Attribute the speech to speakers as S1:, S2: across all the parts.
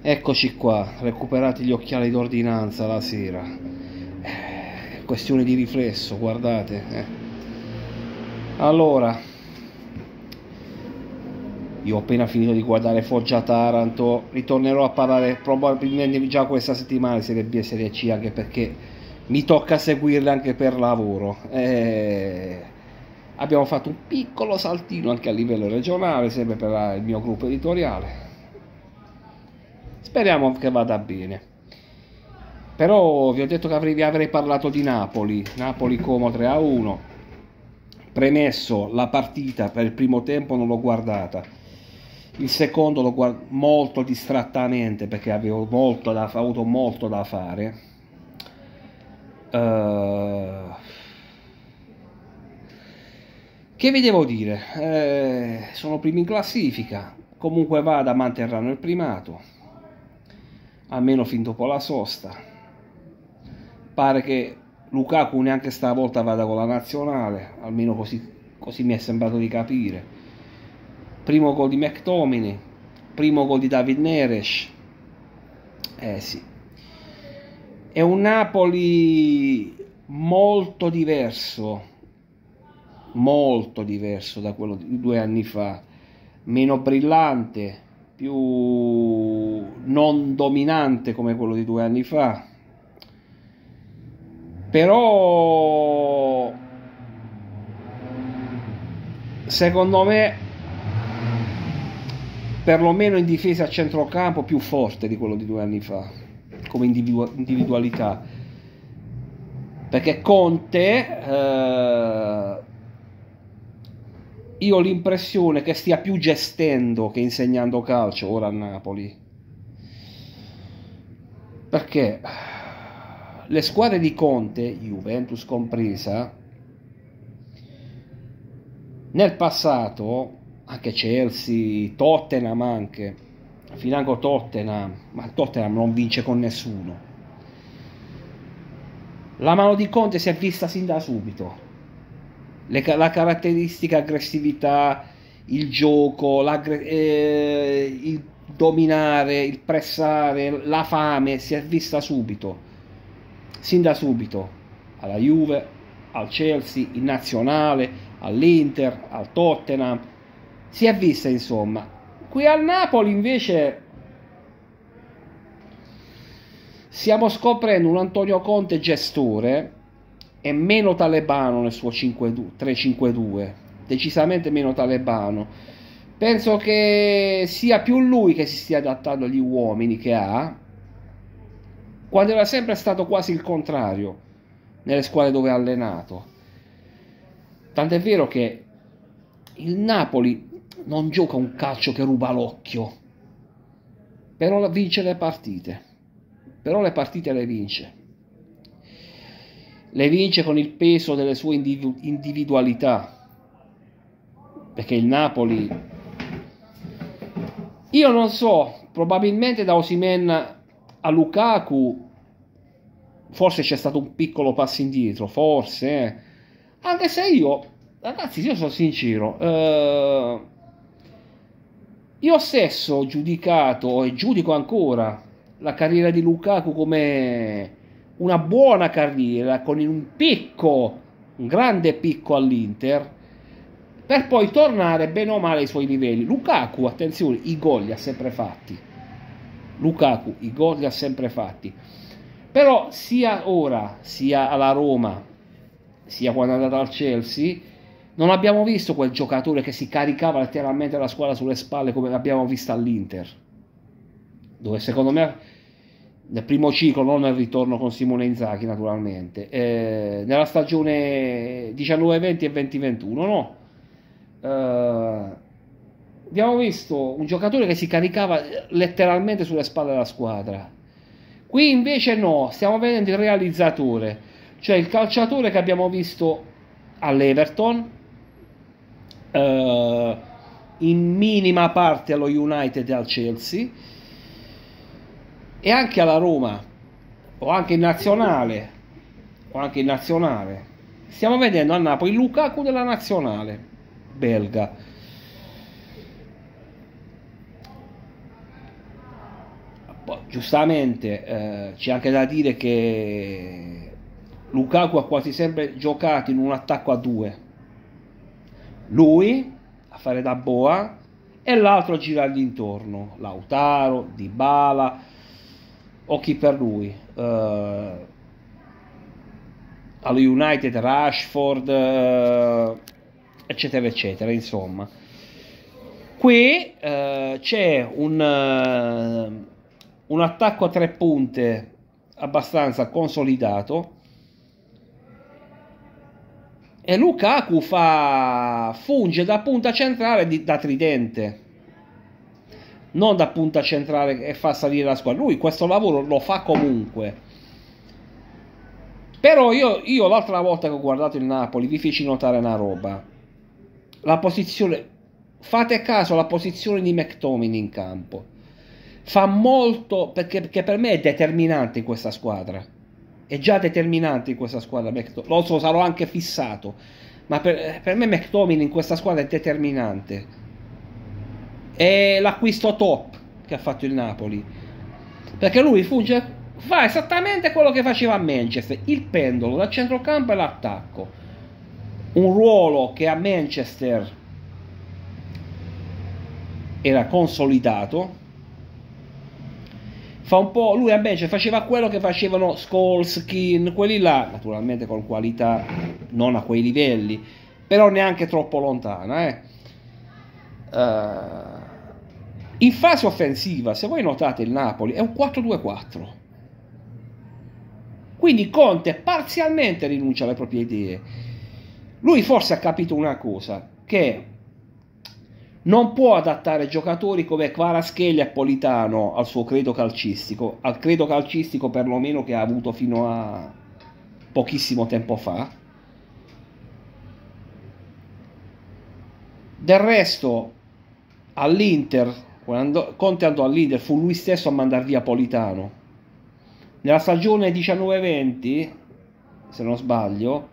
S1: Eccoci qua, recuperati gli occhiali d'ordinanza la sera. Eh, questione di riflesso, guardate. Eh. Allora, io ho appena finito di guardare Foggia Taranto, ritornerò a parlare probabilmente già questa settimana Serie B e Serie C anche perché mi tocca seguirle anche per lavoro. Eh, abbiamo fatto un piccolo saltino anche a livello regionale, sempre per il mio gruppo editoriale. Speriamo che vada bene. Però vi ho detto che vi avrei parlato di Napoli, Napoli Como 3 a 1. Premesso la partita per il primo tempo non l'ho guardata. Il secondo l'ho guardato molto distrattamente perché avevo molto da, avuto molto da fare. Uh, che vi devo dire? Eh, sono primi in classifica. Comunque vada, manterranno il primato. Almeno fin dopo la sosta. Pare che Lukaku neanche stavolta vada con la nazionale. Almeno così, così mi è sembrato di capire. Primo gol di McTominay. Primo gol di David Neres. Eh sì. È un Napoli molto diverso molto diverso da quello di due anni fa, meno brillante, più non dominante come quello di due anni fa. Però secondo me perlomeno in difesa a centrocampo più forte di quello di due anni fa come individualità perché Conte eh, io ho l'impressione che stia più gestendo che insegnando calcio ora a Napoli. Perché le squadre di Conte, Juventus compresa, nel passato, anche Chelsea, Tottenham anche, financo Tottenham, ma Tottenham non vince con nessuno. La mano di Conte si è vista sin da subito le, la caratteristica aggressività, il gioco, eh, il dominare, il pressare, la fame si è vista subito, sin da subito, alla Juve, al Chelsea, in nazionale, all'Inter, al Tottenham, si è vista insomma. Qui al Napoli invece stiamo scoprendo un Antonio Conte gestore è meno talebano nel suo 3-5-2, decisamente meno talebano. Penso che sia più lui che si stia adattando agli uomini che ha, quando era sempre stato quasi il contrario nelle squadre dove ha allenato. Tant'è vero che il Napoli non gioca un calcio che ruba l'occhio, però vince le partite, però le partite le vince le vince con il peso delle sue individualità. Perché il Napoli, io non so, probabilmente da Osimen a Lukaku, forse c'è stato un piccolo passo indietro, forse, eh. anche se io, ragazzi, io sono sincero, eh, io stesso ho giudicato e giudico ancora la carriera di Lukaku come una buona carriera con un picco, un grande picco all'Inter, per poi tornare bene o male ai suoi livelli. Lukaku, attenzione, i gol li ha sempre fatti. Lukaku, i gol li ha sempre fatti. Però sia ora, sia alla Roma, sia quando è andato al Chelsea, non abbiamo visto quel giocatore che si caricava letteralmente la squadra sulle spalle come l'abbiamo visto all'Inter. Dove secondo me nel primo ciclo, non nel ritorno con Simone Inzaghi naturalmente, eh, nella stagione 19-20 e 20-21, no? Eh, abbiamo visto un giocatore che si caricava letteralmente sulle spalle della squadra. Qui invece no, stiamo vedendo il realizzatore, cioè il calciatore che abbiamo visto all'Everton, eh, in minima parte allo United e al Chelsea, e anche alla Roma o anche in nazionale o anche in nazionale stiamo vedendo a Napoli Lukaku della nazionale belga Poi, giustamente eh, c'è anche da dire che Lukaku ha quasi sempre giocato in un attacco a due. Lui a fare da boa e l'altro a girargli intorno. Lautaro, Dybala, occhi per lui. Uh, allo United, Rashford, uh, eccetera, eccetera, insomma. Qui uh, c'è un, un attacco a tre punte abbastanza consolidato e Lukaku fa, funge da punta centrale di, da tridente non da punta centrale e fa salire la squadra lui questo lavoro lo fa comunque però io, io l'altra volta che ho guardato il Napoli vi feci notare una roba la posizione fate caso alla posizione di McTominay in campo fa molto perché, perché per me è determinante in questa squadra è già determinante in questa squadra. Lo so, sarò anche fissato, ma per, per me McTominay in questa squadra è determinante. È l'acquisto top che ha fatto il Napoli, perché lui funge, fa esattamente quello che faceva a Manchester, il pendolo dal centrocampo e l'attacco. Un ruolo che a Manchester era consolidato fa un po' lui invece faceva quello che facevano Skolskin, quelli là, naturalmente con qualità non a quei livelli, però neanche troppo lontana. Eh. Uh, in fase offensiva, se voi notate il Napoli è un 4-2-4. Quindi Conte parzialmente rinuncia alle proprie idee. Lui forse ha capito una cosa, che non può adattare giocatori come Kvaraschelia e Politano al suo credo calcistico, al credo calcistico perlomeno che ha avuto fino a pochissimo tempo fa. Del resto, all'Inter, quando Conte andò all'Inter, fu lui stesso a mandar via Politano. Nella stagione 19-20, se non sbaglio,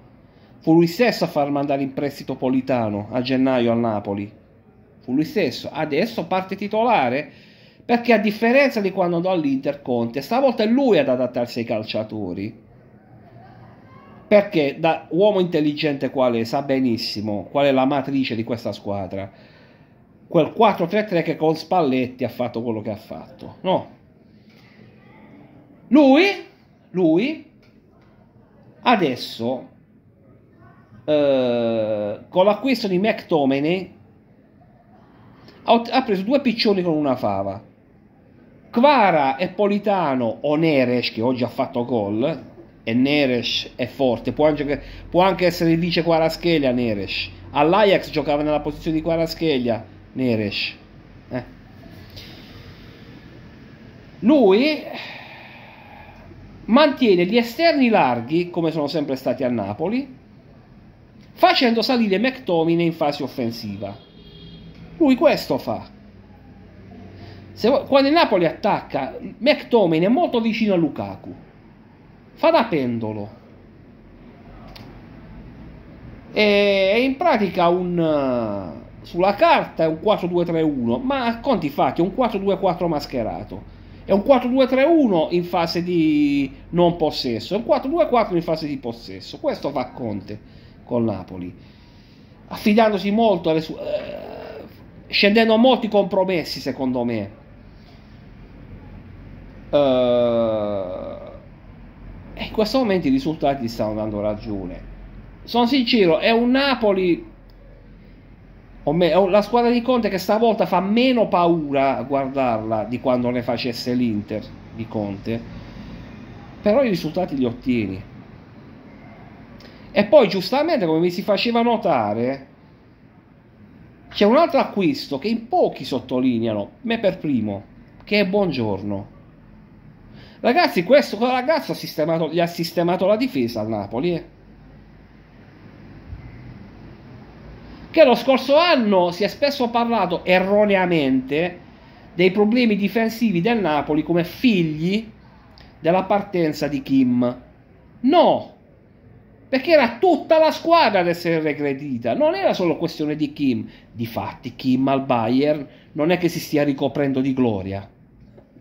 S1: fu lui stesso a far mandare in prestito Politano a gennaio al Napoli fu lui stesso. Adesso parte titolare perché a differenza di quando andò all'Inter Conte, stavolta è lui ad adattarsi ai calciatori. Perché da uomo intelligente quale sa benissimo qual è la matrice di questa squadra. Quel 4-3-3 che con Spalletti ha fatto quello che ha fatto. No. Lui, lui adesso eh, con l'acquisto di McTominay ha preso due piccioni con una fava. Kvara e Politano o Neres, che oggi ha fatto gol, e Neres è forte, può anche, può anche essere il vice Quaraschelia Neres. All'Ajax giocava nella posizione di Quaraschelia Neres. Eh. Lui mantiene gli esterni larghi, come sono sempre stati a Napoli, facendo salire McTominay in fase offensiva. Lui questo fa. Se, quando il Napoli attacca, McTominay è molto vicino a Lukaku. Fa da pendolo. E in pratica un sulla carta è un 4-2-3-1, ma a conti fatti è un 4-2-4 mascherato. È un 4-2-3-1 in fase di non possesso, è un 4-2-4 in fase di possesso. Questo fa Conte con Napoli, affidandosi molto alle sue scendendo a molti compromessi secondo me. Uh, in questo momento i risultati stanno dando ragione. Sono sincero, è un Napoli, o me, la squadra di Conte che stavolta fa meno paura a guardarla di quando ne facesse l'Inter di Conte, però i risultati li ottieni. E poi giustamente, come mi si faceva notare, c'è un altro acquisto che in pochi sottolineano, me per primo, che è Buongiorno. Ragazzi, questo ragazzo ha sistemato, gli ha sistemato la difesa al Napoli. Eh. Che lo scorso anno si è spesso parlato erroneamente dei problemi difensivi del Napoli come figli della partenza di Kim. No, perché era tutta la squadra ad essere regredita, non era solo questione di Kim. Difatti, Kim al Bayern non è che si stia ricoprendo di gloria.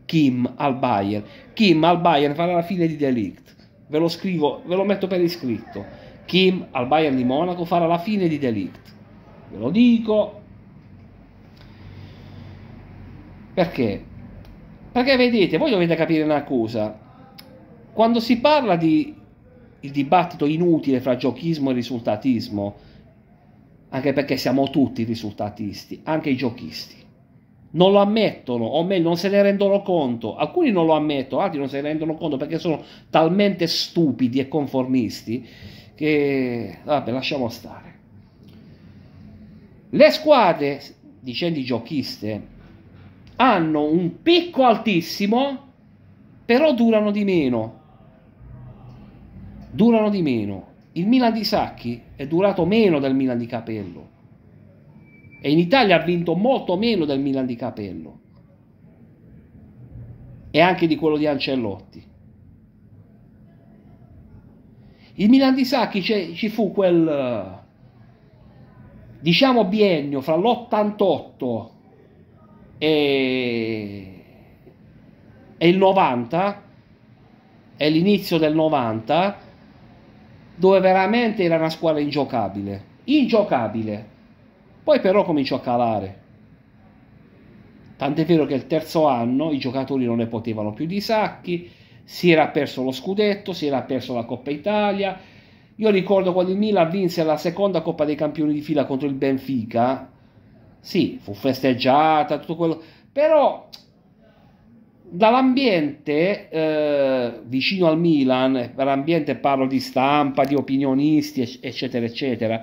S1: Kim al Bayern. Kim al Bayern farà la fine di Delict. Ve lo scrivo, ve lo metto per iscritto. Kim al Bayern di Monaco farà la fine di Delict. Ve lo dico. Perché? Perché vedete, voi dovete capire una cosa. Quando si parla di il dibattito inutile fra giochismo e risultatismo, anche perché siamo tutti risultatisti, anche i giochisti. Non lo ammettono, o meglio, non se ne rendono conto. Alcuni non lo ammettono, altri non se ne rendono conto perché sono talmente stupidi e conformisti che, vabbè, lasciamo stare. Le squadre, dicendo i giochiste, hanno un picco altissimo, però durano di meno. Durano di meno. Il Milan di Sacchi è durato meno del Milan di Capello. E in Italia ha vinto molto meno del Milan di Capello. E anche di quello di Ancellotti. Il Milan di Sacchi ci fu quel diciamo biennio fra l'88 e, e il 90 è l'inizio del 90 dove veramente era una squadra ingiocabile. Ingiocabile. Poi però cominciò a calare. Tant'è vero che il terzo anno i giocatori non ne potevano più di sacchi si era perso lo scudetto si era perso la Coppa Italia io ricordo quando il Milan vinse la seconda Coppa dei Campioni di fila contro il Benfica sì, fu festeggiata, tutto quello, però dall'ambiente eh, vicino al Milan, per ambiente parlo di stampa, di opinionisti, eccetera, eccetera,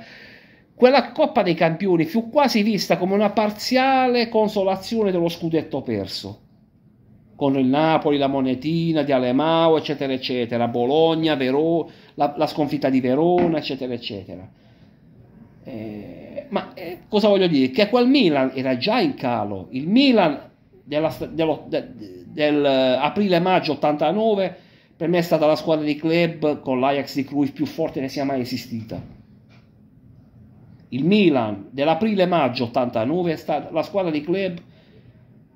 S1: quella Coppa dei Campioni fu quasi vista come una parziale consolazione dello scudetto perso. Con il Napoli, la monetina di Alemao, eccetera, eccetera, Bologna, Vero, la, la sconfitta di Verona, eccetera, eccetera. Eh, ma eh, cosa voglio dire? Che quel Milan era già in calo. Il Milan della, dello, de, del eh, aprile-maggio 89 per me è stata la squadra di club con l'Ajax di Cruyff più forte che sia mai esistita. Il Milan dell'aprile-maggio 89 è stata la squadra di club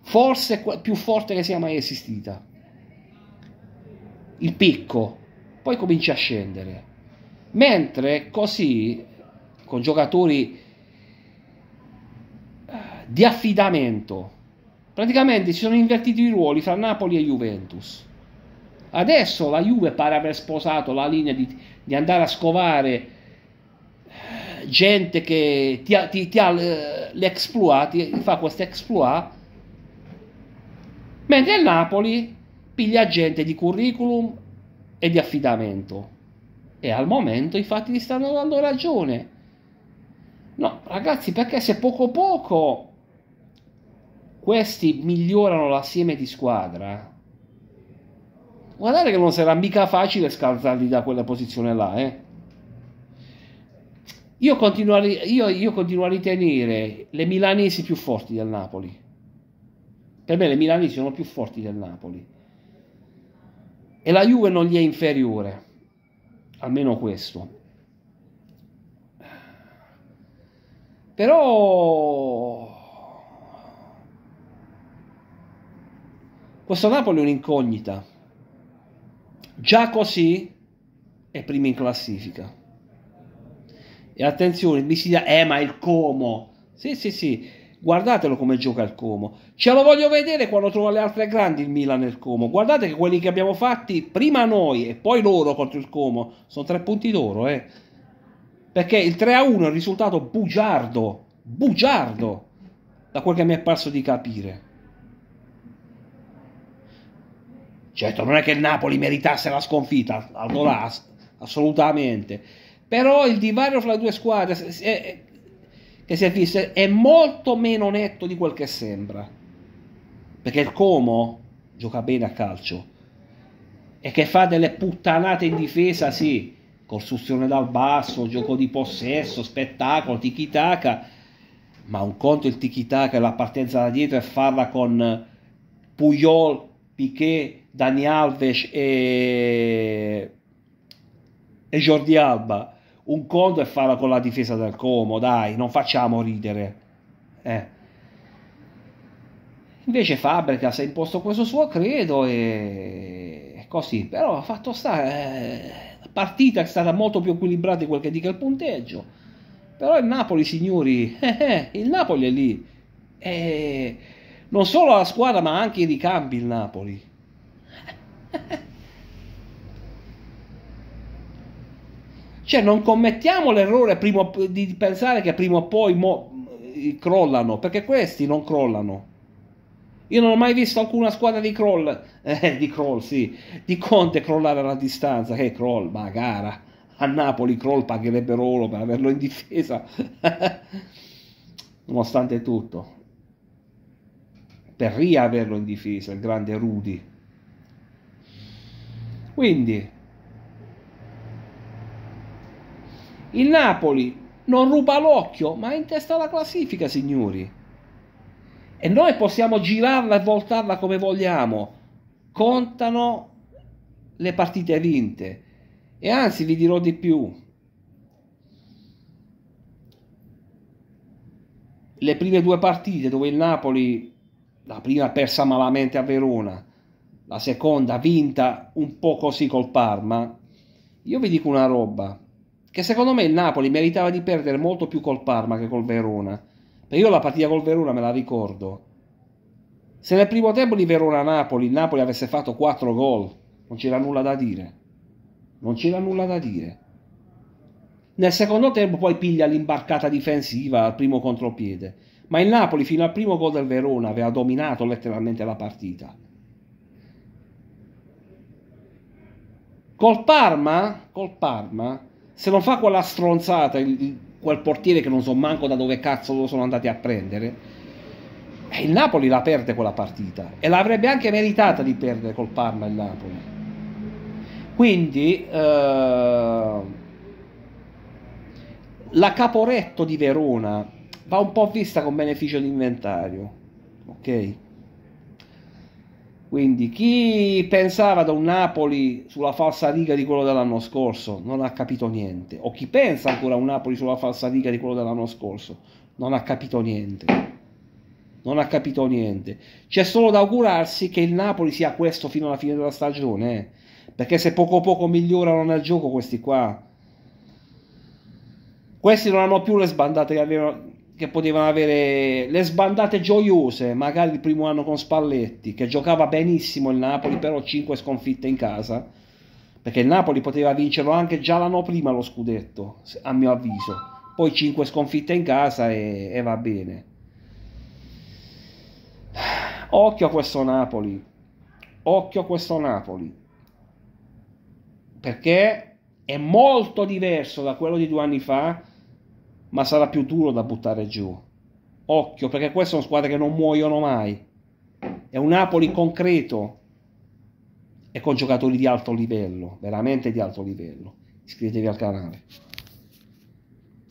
S1: forse più forte che sia mai esistita. Il picco, poi comincia a scendere. Mentre così con giocatori eh, di affidamento. Praticamente si sono invertiti i ruoli fra Napoli e Juventus. Adesso la Juve pare aver sposato la linea di, di andare a scovare eh, gente che ti ti, ti ha eh, l'exploit, ti fa questo exploit, mentre il Napoli piglia gente di curriculum e di affidamento. E al momento i fatti gli stanno dando ragione. No, ragazzi, perché se poco poco questi migliorano l'assieme di squadra, guardate che non sarà mica facile scalzarli da quella posizione là, eh. Io continuo, a, io, io continuo a ritenere le milanesi più forti del Napoli. Per me le milanesi sono più forti del Napoli. E la Juve non gli è inferiore. Almeno questo. Però questo Napoli è un'incognita. Già così è prima in classifica. E attenzione, mi si dice, eh ma il Como. Sì, sì, sì, guardatelo come gioca il Como. Ce lo voglio vedere quando trova le altre grandi il Milan nel Como. Guardate che quelli che abbiamo fatti prima noi e poi loro contro il Como sono tre punti d'oro, eh perché il 3 a 1 è un risultato bugiardo, bugiardo, da quel che mi è parso di capire. Certo, non è che il Napoli meritasse la sconfitta, allora assolutamente. Però il divario fra le due squadre che si è visto è molto meno netto di quel che sembra. Perché il Como gioca bene a calcio e che fa delle puttanate in difesa, sì, costruzione dal basso, gioco di possesso, spettacolo, tiki-taka, ma un conto il tiki-taka e la partenza da dietro e farla con Puyol, Piquet, Dani Alves e, e Jordi Alba. Un conto è farla con la difesa del Como, dai, non facciamo ridere. Eh. Invece Fabregas ha imposto questo suo credo e così, però ha fatto stare, eh, la partita è stata molto più equilibrata di quel che dica il punteggio, però il Napoli signori, eh, eh, il Napoli è lì, e non solo la squadra ma anche i ricambi il Napoli. Cioè non commettiamo l'errore prima, di pensare che prima o poi mo, crollano, perché questi non crollano. Io non ho mai visto alcuna squadra di croll, eh, di croll, sì, di Conte crollare alla distanza. Che croll, ma gara. A Napoli croll pagherebbe Rolo per averlo in difesa. Nonostante tutto. Per riaverlo in difesa, il grande Rudy. Quindi, il Napoli non ruba l'occhio, ma è in testa alla classifica, signori. E noi possiamo girarla e voltarla come vogliamo. Contano le partite vinte. E anzi, vi dirò di più. Le prime due partite dove il Napoli, la prima persa malamente a Verona, la seconda vinta un po' così col Parma, io vi dico una roba, che secondo me il Napoli meritava di perdere molto più col Parma che col Verona e io la partita col Verona me la ricordo. Se nel primo tempo di Verona-Napoli il Napoli avesse fatto 4 gol, non c'era nulla da dire. Non c'era nulla da dire. Nel secondo tempo poi piglia l'imbarcata difensiva al primo contropiede. Ma il Napoli fino al primo gol del Verona aveva dominato letteralmente la partita. Col Parma, col Parma, se non fa quella stronzata, il, quel portiere che non so manco da dove cazzo lo sono andati a prendere, e il Napoli la perde quella partita e l'avrebbe anche meritata di perdere col Parma il Napoli. Quindi eh, la Caporetto di Verona va un po' vista con beneficio di inventario, ok? Quindi chi pensava da un Napoli sulla falsa riga di quello dell'anno scorso non ha capito niente, o chi pensa ancora a un Napoli sulla falsa riga di quello dell'anno scorso non ha capito niente. Non ha capito niente. C'è solo da augurarsi che il Napoli sia questo fino alla fine della stagione, eh? perché se poco poco migliorano nel gioco questi qua, questi non hanno più le sbandate che avevano che potevano avere le sbandate gioiose, magari il primo anno con Spalletti, che giocava benissimo il Napoli, però 5 sconfitte in casa, perché il Napoli poteva vincerlo anche già l'anno prima lo scudetto, a mio avviso. Poi 5 sconfitte in casa e, e va bene. Occhio a questo Napoli, occhio a questo Napoli, perché è molto diverso da quello di due anni fa ma sarà più duro da buttare giù. Occhio, perché queste sono squadre che non muoiono mai. È un Napoli concreto e con giocatori di alto livello, veramente di alto livello. Iscrivetevi al canale.